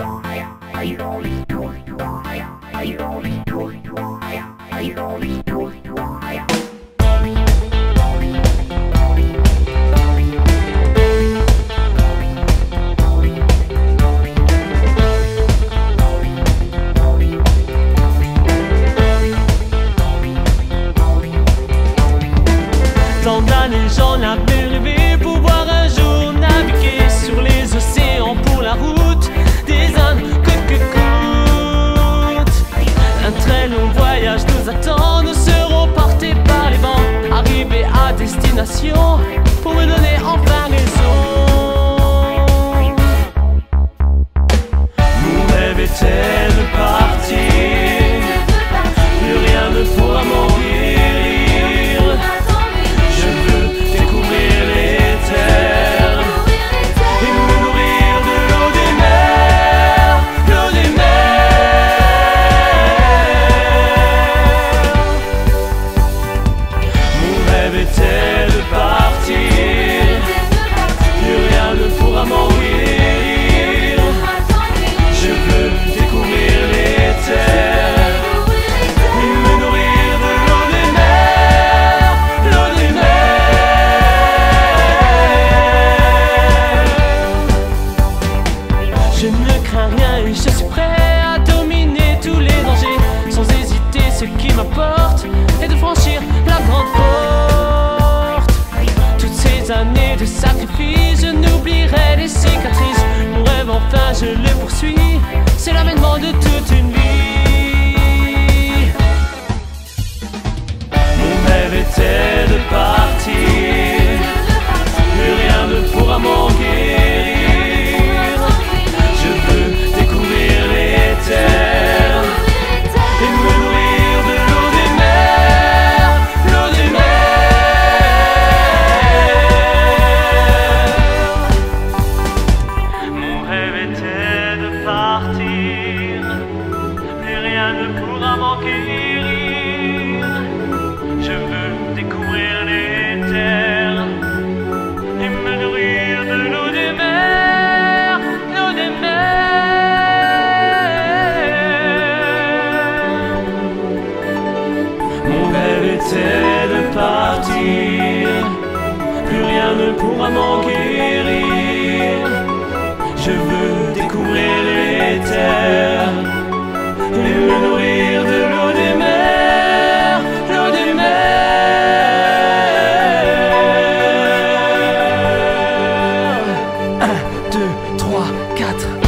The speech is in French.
Are you Nous serons portés par les vents, arrivés à destination pour me donner enfin raison. Mon rêve était c'est l'avènement de toute une vie. Mon rêve était de pas. pour en conquérir. Je veux découvrir les terres et me nourrir de l'eau des mers, l'eau des. Mon rêve était de partir, plus rien ne pourra manquer. berekatuhu.